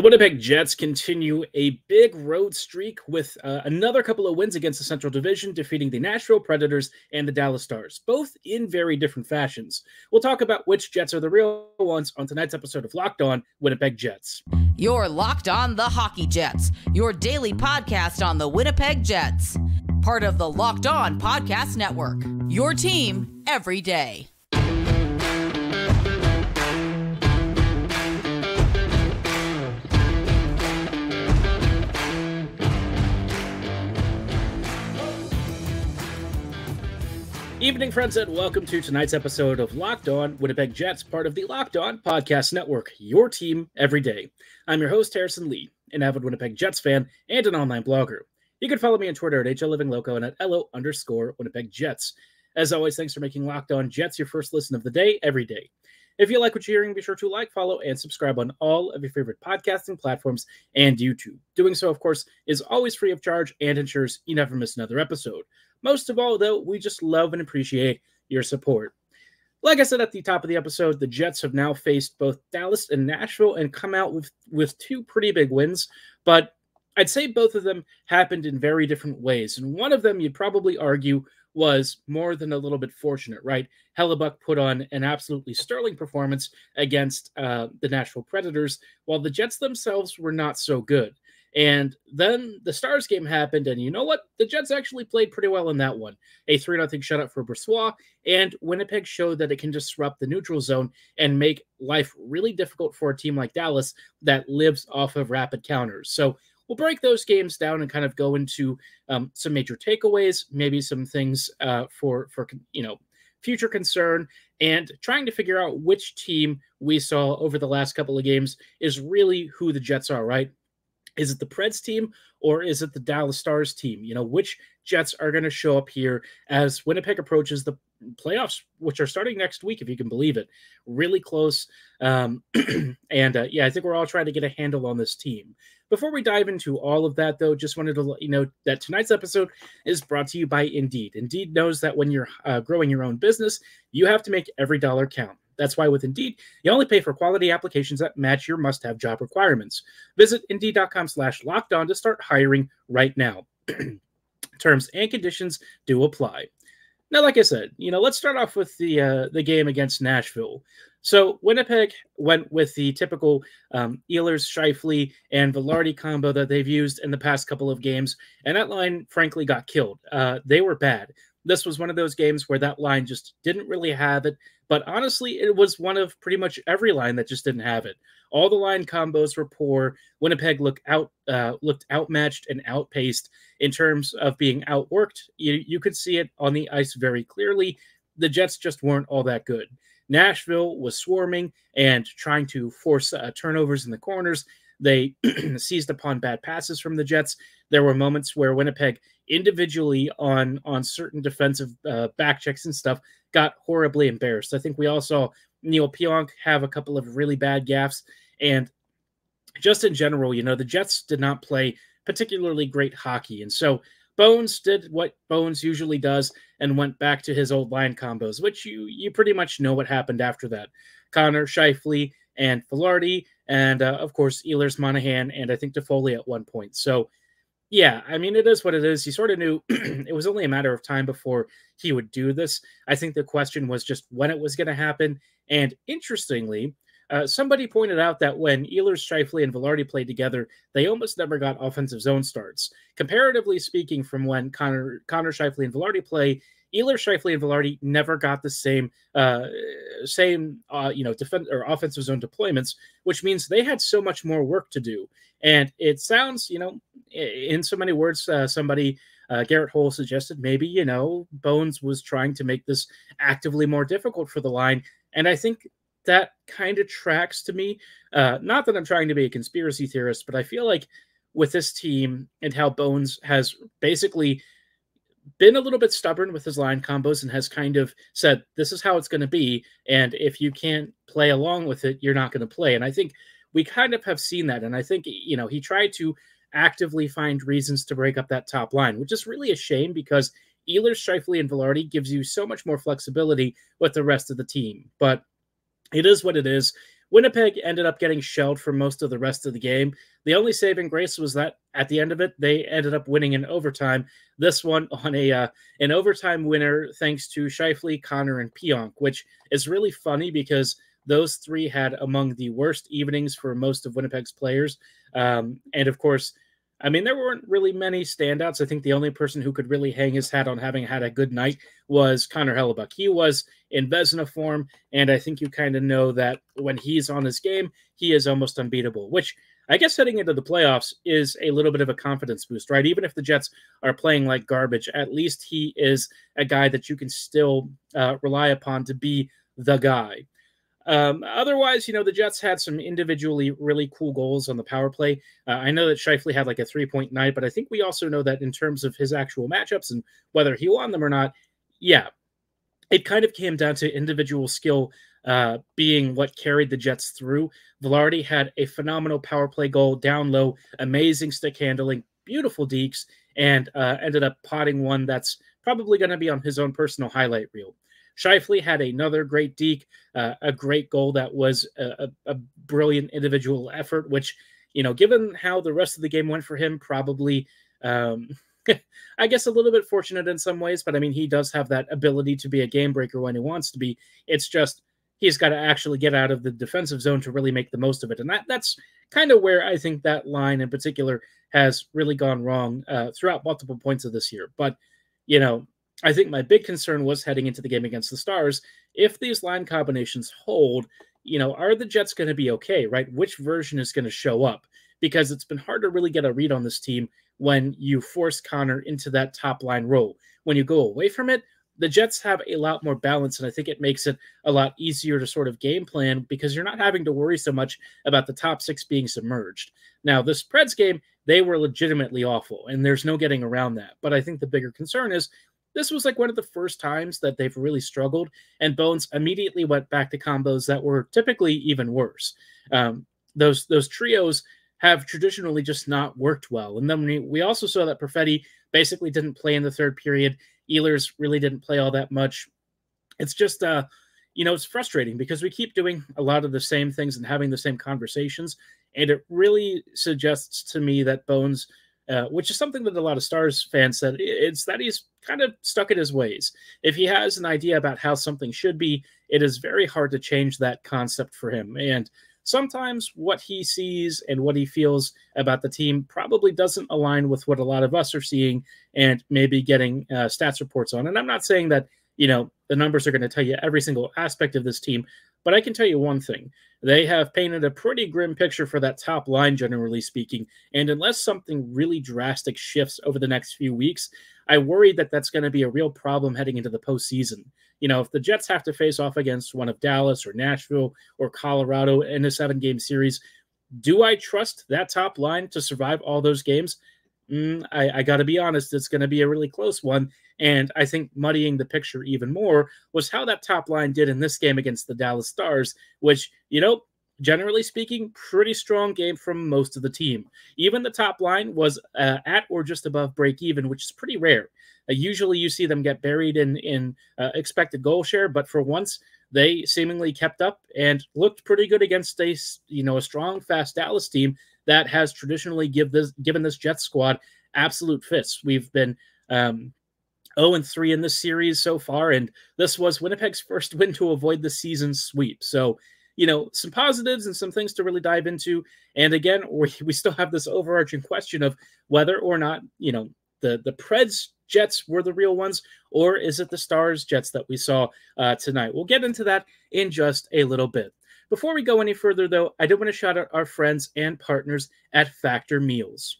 The Winnipeg Jets continue a big road streak with uh, another couple of wins against the Central Division, defeating the Nashville Predators and the Dallas Stars, both in very different fashions. We'll talk about which Jets are the real ones on tonight's episode of Locked On Winnipeg Jets. You're Locked On the Hockey Jets, your daily podcast on the Winnipeg Jets, part of the Locked On Podcast Network. Your team every day. Evening, friends, and welcome to tonight's episode of Locked On Winnipeg Jets, part of the Locked On Podcast Network, your team every day. I'm your host, Harrison Lee, an avid Winnipeg Jets fan and an online blogger. You can follow me on Twitter at HLLivingLoco and at LO underscore Winnipeg Jets. As always, thanks for making Locked On Jets your first listen of the day every day. If you like what you're hearing, be sure to like, follow, and subscribe on all of your favorite podcasting platforms and YouTube. Doing so, of course, is always free of charge and ensures you never miss another episode. Most of all, though, we just love and appreciate your support. Like I said at the top of the episode, the Jets have now faced both Dallas and Nashville and come out with, with two pretty big wins, but I'd say both of them happened in very different ways. And one of them you'd probably argue was more than a little bit fortunate, right? Hellebuyck put on an absolutely sterling performance against uh, the Nashville Predators, while the Jets themselves were not so good. And then the Stars game happened, and you know what? The Jets actually played pretty well in that one. A 3 0 shutout for Brossoit, and Winnipeg showed that it can disrupt the neutral zone and make life really difficult for a team like Dallas that lives off of rapid counters. So we'll break those games down and kind of go into um, some major takeaways, maybe some things uh, for for you know future concern, and trying to figure out which team we saw over the last couple of games is really who the Jets are, right? Is it the Preds team or is it the Dallas Stars team? You know, which Jets are going to show up here as Winnipeg approaches the playoffs, which are starting next week, if you can believe it. Really close. Um, and uh, yeah, I think we're all trying to get a handle on this team. Before we dive into all of that, though, just wanted to let you know that tonight's episode is brought to you by Indeed. Indeed knows that when you're uh, growing your own business, you have to make every dollar count. That's why with Indeed, you only pay for quality applications that match your must-have job requirements. Visit Indeed.com slash locked on to start hiring right now. Terms and conditions do apply. Now, like I said, you know, let's start off with the uh, the game against Nashville. So Winnipeg went with the typical um, Ehlers, Scheifele, and Vilardi combo that they've used in the past couple of games, and that line, frankly, got killed. Uh, they were bad. This was one of those games where that line just didn't really have it. But honestly, it was one of pretty much every line that just didn't have it. All the line combos were poor. Winnipeg looked out uh, looked outmatched and outpaced in terms of being outworked. You, you could see it on the ice very clearly. The Jets just weren't all that good. Nashville was swarming and trying to force uh, turnovers in the corners. They seized upon bad passes from the Jets. There were moments where Winnipeg individually on on certain defensive uh, back checks and stuff got horribly embarrassed. I think we all saw Neil Pionk have a couple of really bad gaffes, and just in general, you know, the Jets did not play particularly great hockey, and so Bones did what Bones usually does and went back to his old line combos, which you you pretty much know what happened after that. Connor Scheifele and Vilardi, and uh, of course Ehlers Monahan, and I think Toffoli at one point. So yeah, I mean, it is what it is. He sort of knew it was only a matter of time before he would do this. I think the question was just when it was going to happen. And interestingly, uh, somebody pointed out that when Ehlers, Scheifele, and Vilardi played together, they almost never got offensive zone starts. Comparatively speaking, from when Connor, Connor Scheifele and Vilardi play, Ehlers, Scheifele, and Vilardi never got the same uh, same uh, you know defend or offensive zone deployments, which means they had so much more work to do. And it sounds, you know, in so many words, uh, somebody uh, Garrett Hole suggested maybe you know Bones was trying to make this actively more difficult for the line, and I think that kind of tracks to me. Uh, not that I'm trying to be a conspiracy theorist, but I feel like with this team and how Bones has basically been a little bit stubborn with his line combos and has kind of said this is how it's going to be and if you can't play along with it you're not going to play. And i think we kind of have seen that and i think you know he tried to actively find reasons to break up that top line which is really a shame because Ehlers, Scheifele, and Vilardi gives you so much more flexibility with the rest of the team but it is what it is Winnipeg ended up getting shelled for most of the rest of the game. The only saving grace was that at the end of it, they ended up winning in overtime. This one on a uh, an overtime winner, thanks to Scheifele, Connor, and Pionk, which is really funny because those three had among the worst evenings for most of Winnipeg's players. Um, and of course, I mean, there weren't really many standouts. I think the only person who could really hang his hat on having had a good night was Connor Hellebuyck. He was in Vezina form, and I think you kind of know that when he's on his game, he is almost unbeatable, which I guess heading into the playoffs is a little bit of a confidence boost, right? Even if the Jets are playing like garbage, at least he is a guy that you can still uh, rely upon to be the guy. Um, otherwise, you know, the Jets had some individually really cool goals on the power play. Uh, I know that Scheifele had like a three point night, but I think we also know that in terms of his actual matchups and whether he won them or not, yeah, it kind of came down to individual skill uh, being what carried the Jets through. Vilardi had a phenomenal power play goal down low, amazing stick handling, beautiful deeks, and uh, ended up potting one that's probably going to be on his own personal highlight reel. Scheifele had another great deke, uh, a great goal that was a, a, brilliant individual effort, which, you know, given how the rest of the game went for him, probably, um, I guess, a little bit fortunate in some ways. But I mean, he does have that ability to be a game breaker when he wants to be. It's just he's got to actually get out of the defensive zone to really make the most of it. And that that's kind of where I think that line in particular has really gone wrong uh, throughout multiple points of this year. But, you know, I think my big concern was heading into the game against the Stars. If these line combinations hold, you know, are the Jets going to be okay, right? Which version is going to show up? Because it's been hard to really get a read on this team when you force Connor into that top line role. When you go away from it, the Jets have a lot more balance, and I think it makes it a lot easier to sort of game plan because you're not having to worry so much about the top six being submerged. Now, the Preds game, they were legitimately awful, and there's no getting around that. But I think the bigger concern is this was like one of the first times that they've really struggled, and Bones immediately went back to combos that were typically even worse. Um, those those trios have traditionally just not worked well, and then we, we also saw that Perfetti basically didn't play in the third period. Ehlers really didn't play all that much. It's just uh, you know, it's frustrating because we keep doing a lot of the same things and having the same conversations, and it really suggests to me that Bones uh, which is something that a lot of Stars fans said. It's that he's kind of stuck in his ways. If he has an idea about how something should be, it is very hard to change that concept for him. And sometimes what he sees and what he feels about the team probably doesn't align with what a lot of us are seeing and maybe getting uh, stats reports on. And I'm not saying that, you know, the numbers are going to tell you every single aspect of this team, but I can tell you one thing they have painted a pretty grim picture for that top line, generally speaking. And unless something really drastic shifts over the next few weeks, I worry that that's going to be a real problem heading into the postseason. You know, if the Jets have to face off against one of Dallas or Nashville or Colorado in a seven game series, do I trust that top line to survive all those games? Mm, I, I got to be honest, it's going to be a really close one. And I think muddying the picture even more was how that top line did in this game against the Dallas Stars, which, you know, generally speaking, pretty strong game from most of the team. Even the top line was uh, at or just above break even, which is pretty rare. Uh, usually you see them get buried in, in uh, expected goal share, but for once, they seemingly kept up and looked pretty good against a you know a strong, fast Dallas team that has traditionally give this given this Jets squad absolute fits. We've been um, 0 and 3 in this series so far, and this was Winnipeg's first win to avoid the season sweep. So, you know, some positives and some things to really dive into. And again, we, we still have this overarching question of whether or not, you know, the the Preds Jets were the real ones, or is it the Stars Jets that we saw uh, tonight? We'll get into that in just a little bit. Before we go any further, though, I do want to shout out our friends and partners at Factor Meals.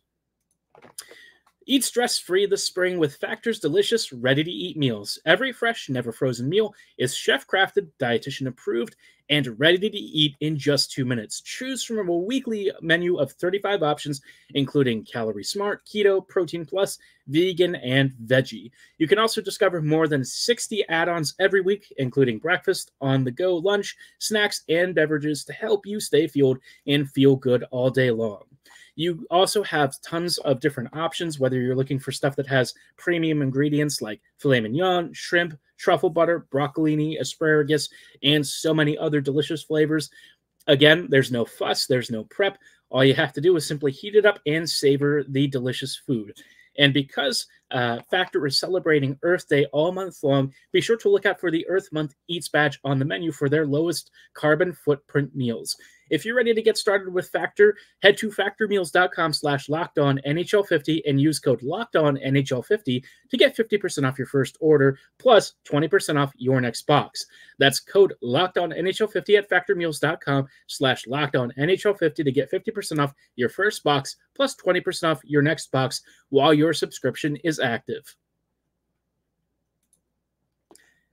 Eat stress free this spring with Factor's delicious, ready to eat meals. Every fresh, never frozen meal is chef crafted, dietitian approved, and ready to eat in just two minutes. Choose from a weekly menu of 35 options, including Calorie Smart, Keto, Protein Plus, Vegan, and Veggie. You can also discover more than 60 add ons every week, including breakfast, on the go lunch, snacks, and beverages to help you stay fueled and feel good all day long. You also have tons of different options, whether you're looking for stuff that has premium ingredients like filet mignon, shrimp, truffle butter, broccolini, asparagus, and so many other delicious flavors. Again, there's no fuss, there's no prep. All you have to do is simply heat it up and savor the delicious food. And because uh, Factor is celebrating Earth Day all month long, be sure to look out for the Earth Month Eats badge on the menu for their lowest carbon footprint meals. If you're ready to get started with Factor, head to factormeals.com slash locked on NHL50 and use code locked on NHL50 to get 50% off your first order plus 20% off your next box. That's code locked on NHL50 at factormeals.com slash locked on NHL50 to get 50% off your first box plus 20% off your next box while your subscription is active.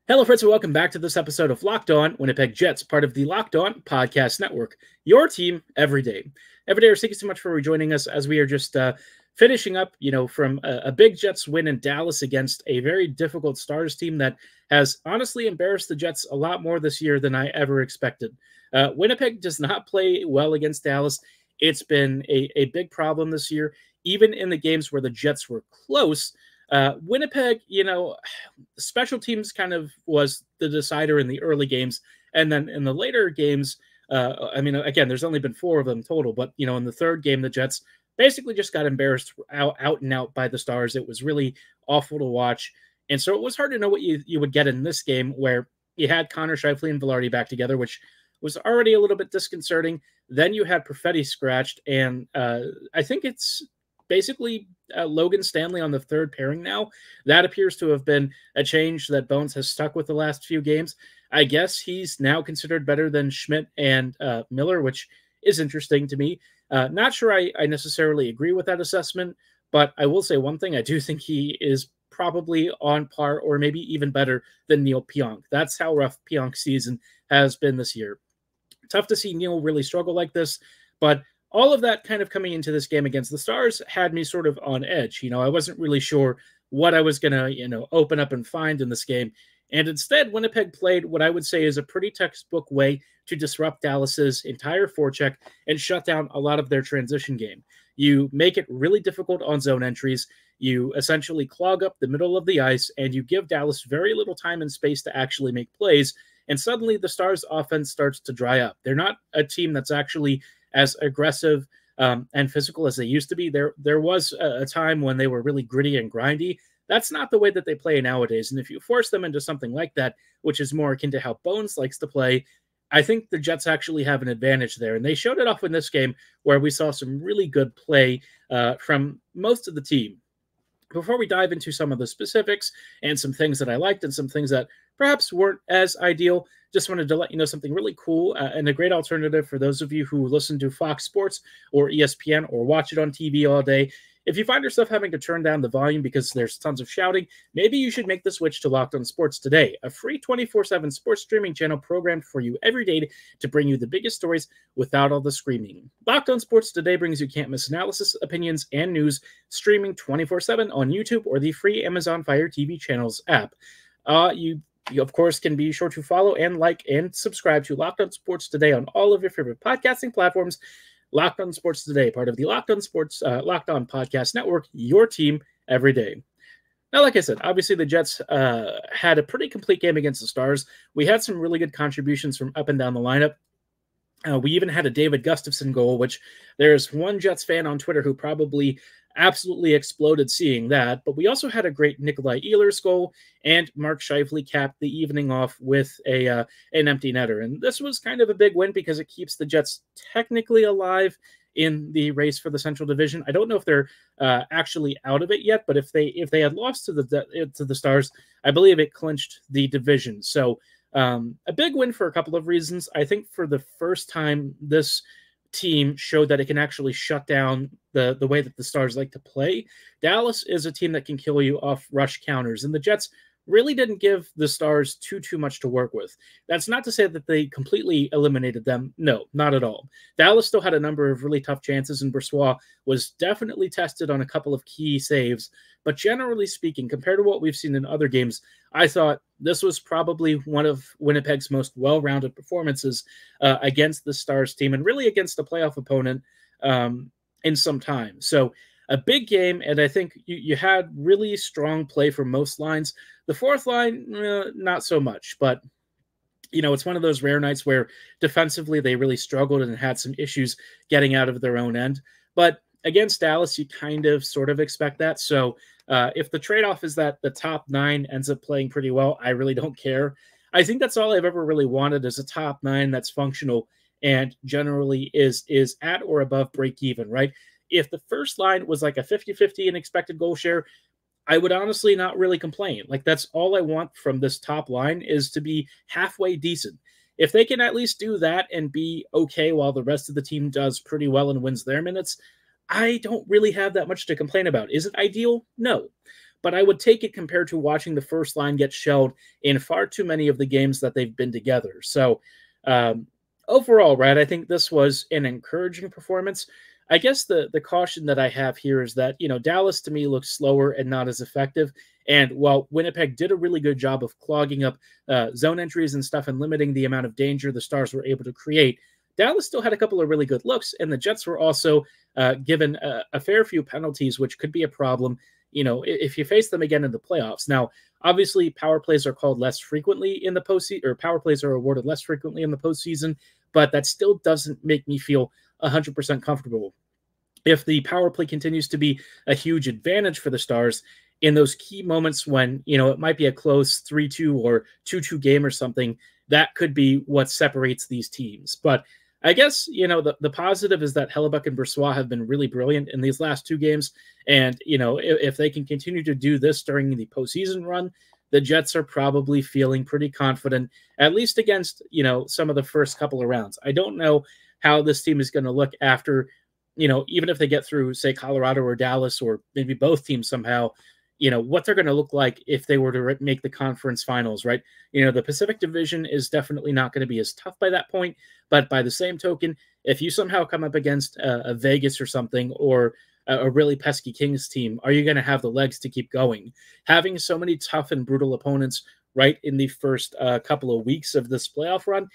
Hello, friends, and welcome back to this episode of Locked On Winnipeg Jets, part of the Locked On Podcast Network. Your team every day. Every day, thank you so much for rejoining us as we are just uh, finishing up, you know, from a, a, big Jets win in Dallas against a very difficult Stars team that has honestly embarrassed the Jets a lot more this year than I ever expected. Uh, Winnipeg does not play well against Dallas. It's been a, a big problem this year, even in the games where the Jets were close. Uh, Winnipeg, you know, special teams kind of was the decider in the early games, and then in the later games, uh, I mean, again, there's only been four of them total, but you know, in the third game, the Jets basically just got embarrassed out, out and out by the Stars. It was really awful to watch, and so it was hard to know what you you would get in this game where you had Connor Scheifele and Vilardi back together, which was already a little bit disconcerting. Then you had Perfetti scratched, and uh, I think it's basically uh, Logan Stanley on the third pairing now. That appears to have been a change that Bones has stuck with the last few games. I guess he's now considered better than Schmidt and uh, Miller, which is interesting to me. Uh, not sure I, I necessarily agree with that assessment, but I will say one thing: I do think he is probably on par or maybe even better than Neil Pionk. That's how rough Pionk's season has been this year. Tough to see Neil really struggle like this, but all of that kind of coming into this game against the Stars had me sort of on edge. You know, I wasn't really sure what I was going to, you know, open up and find in this game. And instead, Winnipeg played what I would say is a pretty textbook way to disrupt Dallas's entire forecheck and shut down a lot of their transition game. You make it really difficult on zone entries. You essentially clog up the middle of the ice and you give Dallas very little time and space to actually make plays. And suddenly the Stars' offense starts to dry up. They're not a team that's actually as aggressive um, and physical as they used to be. There, there was a, time when they were really gritty and grindy. That's not the way that they play nowadays. And if you force them into something like that, which is more akin to how Bones likes to play, I think the Jets actually have an advantage there. And they showed it off in this game where we saw some really good play uh, from most of the team. Before we dive into some of the specifics and some things that I liked and some things that perhaps weren't as ideal, just wanted to let you know something really cool uh, and a great alternative for those of you who listen to Fox Sports or ESPN or watch it on TV all day. If you find yourself having to turn down the volume because there's tons of shouting, maybe you should make the switch to Locked On Sports today, a free 24 7 sports streaming channel programmed for you every day to bring you the biggest stories without all the screaming. Locked On Sports Today brings you can't miss analysis, opinions, and news streaming 24 7 on YouTube or the free Amazon Fire TV channels app. Uh, you you, of course, can be sure to follow and like and subscribe to Locked On Sports Today on all of your favorite podcasting platforms. Locked On Sports Today, part of the Locked On Sports uh, Locked On Podcast Network, your team every day. Now, like I said, obviously the Jets uh, had a pretty complete game against the Stars. We had some really good contributions from up and down the lineup. Uh, we even had a David Gustafsson goal, which there's one Jets fan on Twitter who probably absolutely exploded seeing that. But we also had a great Nikolaj Ehlers goal, and Mark Scheifele capped the evening off with a uh, an empty netter. And this was kind of a big win because it keeps the Jets technically alive in the race for the Central Division. I don't know if they're uh, actually out of it yet, but if they if they had lost to the to the Stars, I believe it clinched the division. So um, a big win for a couple of reasons. I think for the first time this team showed that it can actually shut down the the way that the Stars like to play. Dallas is a team that can kill you off rush counters, and the Jets really didn't give the Stars too too much to work with. That's not to say that they completely eliminated them. No, not at all. Dallas still had a number of really tough chances, and Brossoit was definitely tested on a couple of key saves. But generally speaking, compared to what we've seen in other games, I thought this was probably one of Winnipeg's most well-rounded performances uh, against the Stars team, and really against a playoff opponent um, in some time. So a big game, and I think you, you had really strong play from most lines. The fourth line, uh, not so much, but you know, it's one of those rare nights where defensively they really struggled and had some issues getting out of their own end. But against Dallas, you kind of sort of expect that. So uh, if the trade off is that the top nine ends up playing pretty well, I really don't care. I think that's all I've ever really wanted is a top nine that's functional and generally is is at or above break even, right? If the first line was like a 50-50 in expected goal share, I would honestly not really complain. Like that's all I want from this top line is to be halfway decent. If they can at least do that and be okay while the rest of the team does pretty well and wins their minutes, I don't really have that much to complain about. Is it ideal? No. But I would take it compared to watching the first line get shelled in far too many of the games that they've been together. So, um, overall, right, I think this was an encouraging performance. I guess the the caution that I have here is that you know Dallas to me looks slower and not as effective. And while Winnipeg did a really good job of clogging up uh, zone entries and stuff and limiting the amount of danger the Stars were able to create, Dallas still had a couple of really good looks, and the Jets were also uh, given a, a, fair few penalties, which could be a problem. You know, if you face them again in the playoffs. Now, obviously, power plays are called less frequently in the postseason, or power plays are awarded less frequently in the postseason, but that still doesn't make me feel 100% comfortable. If the power play continues to be a huge advantage for the Stars in those key moments when, you know, it might be a close 3 2 or 2 2 game or something, that could be what separates these teams. But I guess, you know, the, the positive is that Hellebuyck and Brossoit have been really brilliant in these last two games. And, you know, if, if they can continue to do this during the postseason run, the Jets are probably feeling pretty confident, at least against, you know, some of the first couple of rounds. I don't know how this team is going to look after, you know, even if they get through, say, Colorado or Dallas or maybe both teams somehow, you know, what they're going to look like if they were to make the conference finals, right? You know, the Pacific Division is definitely not going to be as tough by that point. But by the same token, if you somehow come up against a, a Vegas or something or a, a really pesky Kings team, are you going to have the legs to keep going? Having so many tough and brutal opponents right in the first uh, couple of weeks of this playoff run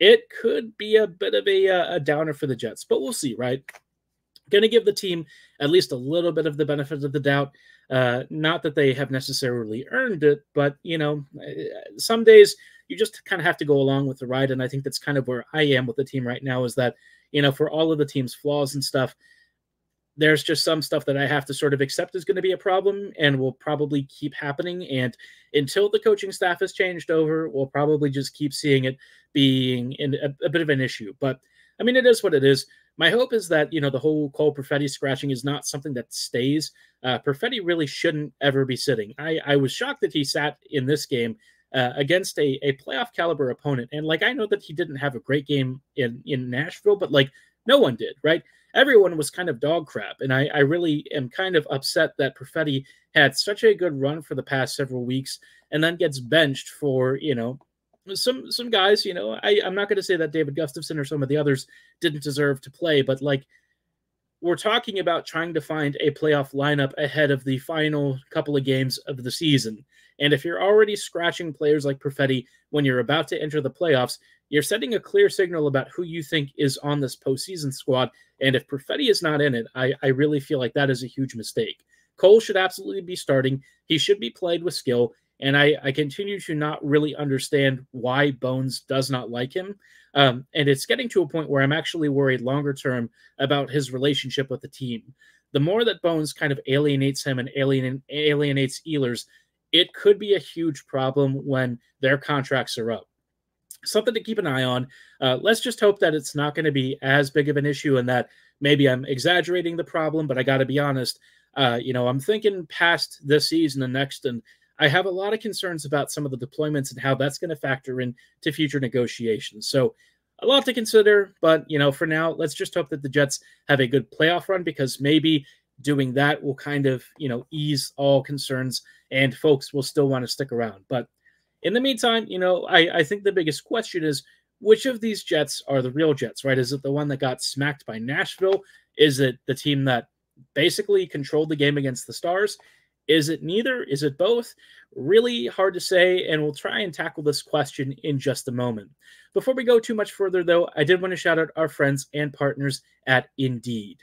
it could be a bit of a, uh, a downer for the Jets, but we'll see, right? Going to give the team at least a little bit of the benefit of the doubt. Uh, not that they have necessarily earned it, but you know, uh, some days you just kind of have to go along with the ride, and I think that's kind of where I am with the team right now. Is that you know, for all of the team's flaws and stuff, there's just some stuff that I have to sort of accept is going to be a problem and will probably keep happening. And until the coaching staff has changed over, we'll probably just keep seeing it being in a, a, bit of an issue. But I mean, it is what it is. My hope is that, you know, the whole Cole Perfetti scratching is not something that stays. Uh, Perfetti really shouldn't ever be sitting. I, I was shocked that he sat in this game uh, against a, a playoff caliber opponent. And like, I know that he didn't have a great game in, in Nashville, but like, no one did, right? everyone was kind of dog crap. And I, I really am kind of upset that Perfetti had such a good run for the past several weeks and then gets benched for, you know, some some guys, you know, I, I'm not going to say that David Gustafsson or some of the others didn't deserve to play, but like we're talking about trying to find a playoff lineup ahead of the final couple of games of the season. And if you're already scratching players like Perfetti when you're about to enter the playoffs, you're sending a clear signal about who you think is on this postseason squad. And if Perfetti is not in it, I, I really feel like that is a huge mistake. Cole should absolutely be starting. He should be played with skill. And I, I continue to not really understand why Bones does not like him. Um, and it's getting to a point where I'm actually worried longer term about his relationship with the team. The more that Bones kind of alienates him and alien, alienates Ehlers, it could be a huge problem when their contracts are up something to keep an eye on. Uh, let's just hope that it's not going to be as big of an issue and that maybe I'm exaggerating the problem, but I got to be honest. Uh, you know, I'm thinking past this season and next, and I have a lot of concerns about some of the deployments and how that's going to factor into future negotiations. So, a lot to consider, but you know, for now, let's just hope that the Jets have a good playoff run because maybe doing that will kind of, you know, ease all concerns and folks will still want to stick around. But in the meantime, you know, I, I think the biggest question is which of these Jets are the real Jets, right? Is it the one that got smacked by Nashville? Is it the team that basically controlled the game against the Stars? Is it neither? Is it both? Really hard to say, and we'll try and tackle this question in just a moment. Before we go too much further, though, I did want to shout out our friends and partners at Indeed.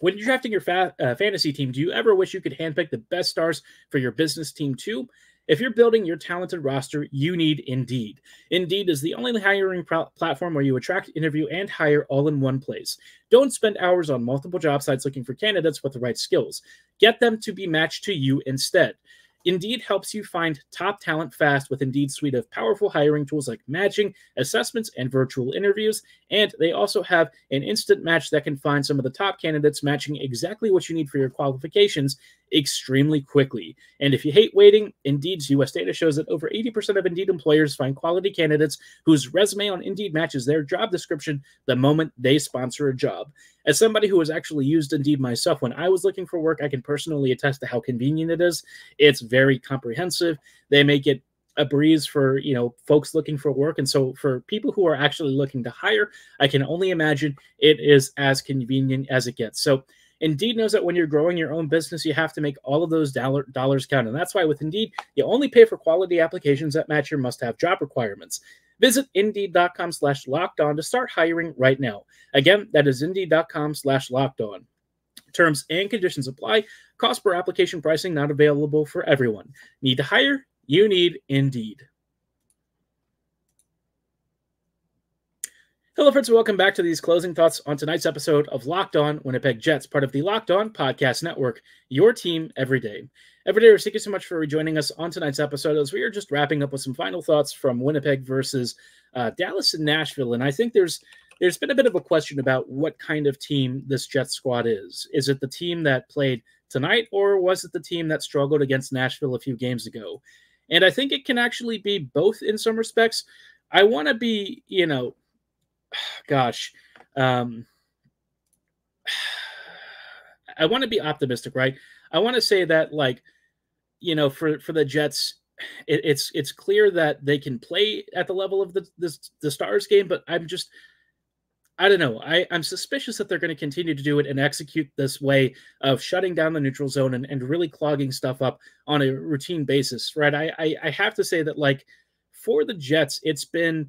When you're drafting your fa- uh, fantasy team, do you ever wish you could handpick the best stars for your business team too? If you're building your talented roster, you need Indeed. Indeed is the only hiring pl- platform where you attract, interview, and hire all in one place. Don't spend hours on multiple job sites looking for candidates with the right skills. Get them to be matched to you instead. Indeed helps you find top talent fast with Indeed's suite of powerful hiring tools like matching, assessments, and virtual interviews. And they also have an instant match that can find some of the top candidates matching exactly what you need for your qualifications extremely quickly. And if you hate waiting, Indeed's US data shows that over 80% of Indeed employers find quality candidates whose resume on Indeed matches their job description the moment they sponsor a job. As somebody who has actually used Indeed myself when I was looking for work, I can personally attest to how convenient it is. It's very comprehensive. They make it a breeze for you know folks looking for work and so for people who are actually looking to hire i can only imagine it is as convenient as it gets so Indeed knows that when you're growing your own business, you have to make all of those dollar, dollars count. And that's why with Indeed, you only pay for quality applications that match your must have job requirements. Visit indeed.com slash locked on to start hiring right now. Again, that is indeed.com slash locked on. Terms and conditions apply. Cost per application pricing not available for everyone. Need to hire? You need Indeed. Hello, friends, welcome back to these closing thoughts on tonight's episode of Locked On Winnipeg Jets, part of the Locked On Podcast Network, your team every day. Every day, thank you so much for rejoining us on tonight's episode as we are just wrapping up with some final thoughts from Winnipeg versus uh, Dallas and Nashville. And I think there's there's been a bit of a question about what kind of team this Jets squad is. Is it the team that played tonight, or was it the team that struggled against Nashville a few games ago? And I think it can actually be both in some respects. I want to be, you know, gosh, um, I want to be optimistic, right? I want to say that, like, you know, for for the Jets, it, it's it's clear that they can play at the level of the the, the Stars game, but I'm just I don't know. I, I'm suspicious that they're going to continue to do it and execute this way of shutting down the neutral zone and, and really clogging stuff up on a routine basis, right? I, I, I have to say that, like, for the Jets, it's been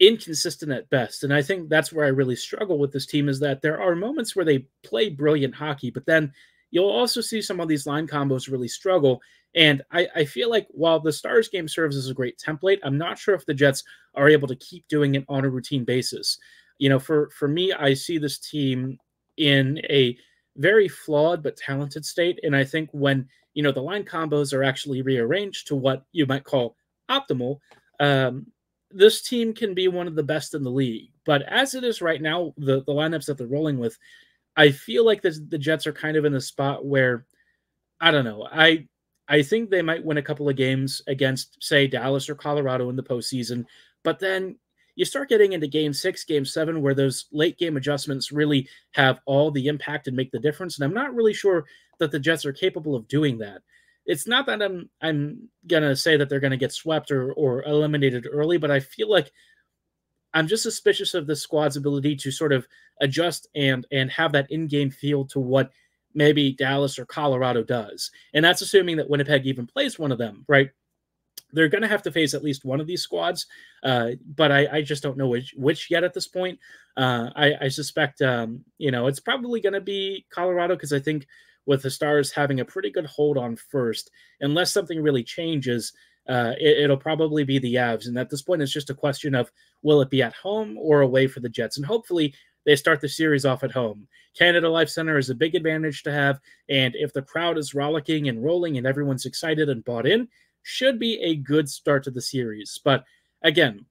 inconsistent at best. And I think that's where I really struggle with this team is that there are moments where they play brilliant hockey, but then you'll also see some of these line combos really struggle. And I, I, feel like while the Stars game serves as a great template, I'm not sure if the Jets are able to keep doing it on a routine basis. You know, for for me, I see this team in a very flawed but talented state. And I think when you know the line combos are actually rearranged to what you might call optimal, um, this team can be one of the best in the league. But as it is right now, the, the lineups that they're rolling with, I feel like this, the Jets are kind of in a spot where I don't know. I I think they might win a couple of games against, say, Dallas or Colorado in the postseason. But then you start getting into game six, game seven, where those late game adjustments really have all the impact and make the difference. And I'm not really sure that the Jets are capable of doing that it's not that I'm I'm gonna say that they're gonna get swept or or eliminated early, but I feel like I'm just suspicious of the squad's ability to sort of adjust and and have that in-game feel to what maybe Dallas or Colorado does. And that's assuming that Winnipeg even plays one of them, right? They're going to have to face at least one of these squads, uh, but I, I, just don't know which which yet at this point. Uh, I, I, suspect, um, you know, it's probably going to be Colorado because I think with the Stars having a pretty good hold on first. Unless something really changes, uh, it, will probably be the Avs. And at this point, it's just a question of will it be at home or away for the Jets? And hopefully, they start the series off at home. Canada Life Center is a big advantage to have. And if the crowd is rollicking and rolling and everyone's excited and bought in, should be a good start to the series. But again,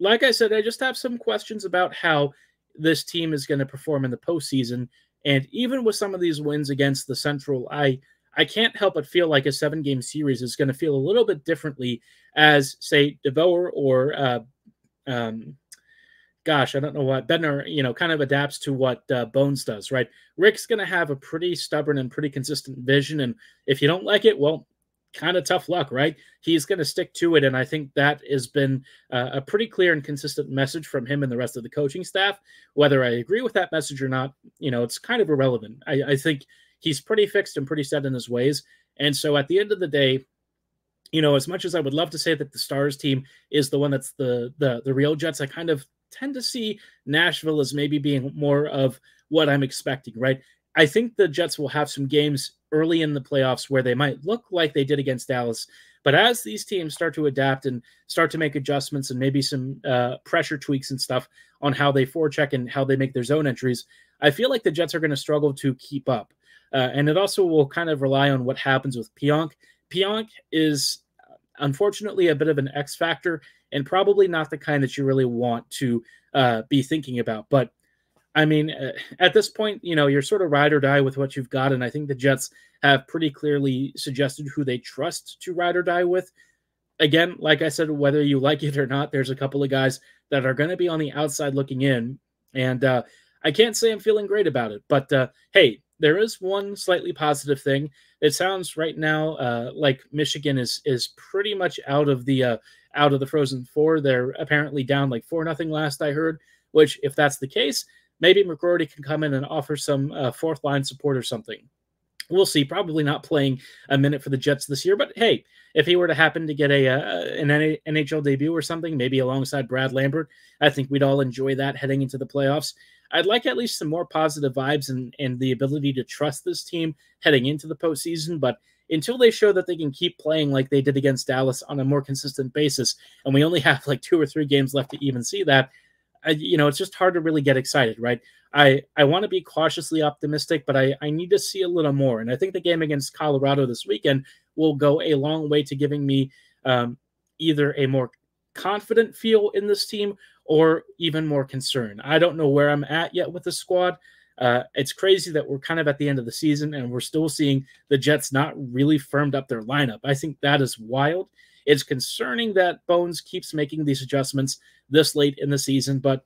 like I said, I just have some questions about how this team is going to perform in the postseason and even with some of these wins against the Central, I I can't help but feel like a seven game series is going to feel a little bit differently as say DeBoer or uh, um, gosh, I don't know what Bednar, you know, kind of adapts to what uh, Bones does, right? Rick's going to have a pretty stubborn and pretty consistent vision, and if you don't like it, well, kind of tough luck, right? He's going to stick to it. And I think that has been uh, a pretty clear and consistent message from him and the rest of the coaching staff. Whether I agree with that message or not, you know, it's kind of irrelevant. I, I think he's pretty fixed and pretty set in his ways. And so at the end of the day, you know, as much as I would love to say that the Stars team is the one that's the the the real Jets, I kind of tend to see Nashville as maybe being more of what I'm expecting, right? I think the Jets will have some games early in the playoffs where they might look like they did against Dallas, But as these teams start to adapt and start to make adjustments and maybe some uh, pressure tweaks and stuff on how they forecheck and how they make their zone entries, I feel like the Jets are going to struggle to keep up. Uh, and it also will kind of rely on what happens with Pionk. Pionk is unfortunately a bit of an X factor and probably not the kind that you really want to uh, be thinking about. But I mean, uh, at this point, you know, you're sort of ride or die with what you've got. And I think the Jets have pretty clearly suggested who they trust to ride or die with. Again, like I said, whether you like it or not, there's a couple of guys that are going to be on the outside looking in. And uh, I can't say I'm feeling great about it. But uh, hey, there is one slightly positive thing. It sounds right now uh, like Michigan is is pretty much out of the uh, out of the Frozen Four. They're apparently down like four nothing last I heard. Which, if that's the case, maybe McGroarty can come in and offer some uh, fourth line support or something. We'll see. Probably not playing a minute for the Jets this year, but hey, if he were to happen to get a, a uh, an NHL debut or something, maybe alongside Brad Lambert, I think we'd all enjoy that heading into the playoffs. I'd like at least some more positive vibes and, and the ability to trust this team heading into the postseason. But until they show that they can keep playing like they did against Dallas on a more consistent basis, and we only have like two or three games left to even see that, I, you know, it's just hard to really get excited, right? I, I want to be cautiously optimistic, but I, I need to see a little more. And I think the game against Colorado this weekend will go a long way to giving me um, either a more confident feel in this team or even more concern. I don't know where I'm at yet with the squad. Uh, it's crazy that we're kind of at the end of the season and we're still seeing the Jets not really firmed up their lineup. I think that is wild. It's concerning that Bones keeps making these adjustments this late in the season, but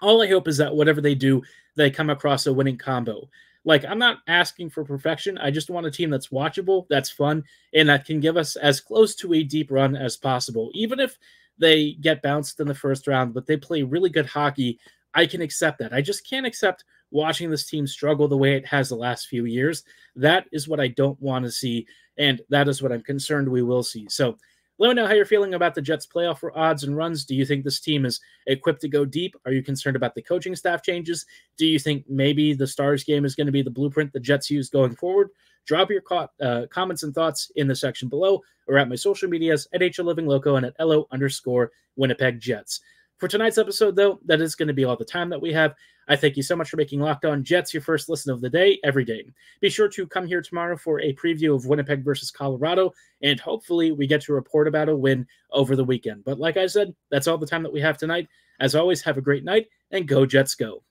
all I hope is that whatever they do, they come across a winning combo. Like, I'm not asking for perfection. I just want a team that's watchable, that's fun, and that can give us as close to a deep run as possible. Even if they get bounced in the first round, but they play really good hockey. I can accept that. I just can't accept watching this team struggle the way it has the last few years. That is what I don't want to see, and that is what I'm concerned we will see. So let me know how you're feeling about the Jets' playoff for odds and runs. Do you think this team is equipped to go deep? Are you concerned about the coaching staff changes? Do you think maybe the Stars game is going to be the blueprint the Jets use going forward? Drop your co- uh, comments and thoughts in the section below or at my social medias at HL Living Loco and at LO underscore Winnipeg Jets. For tonight's episode, though, that is going to be all the time that we have. I thank you so much for making Locked On Jets your first listen of the day every day. Be sure to come here tomorrow for a preview of Winnipeg versus Colorado, and hopefully we get to report about a win over the weekend. But like I said, that's all the time that we have tonight. As always, have a great night and go Jets go.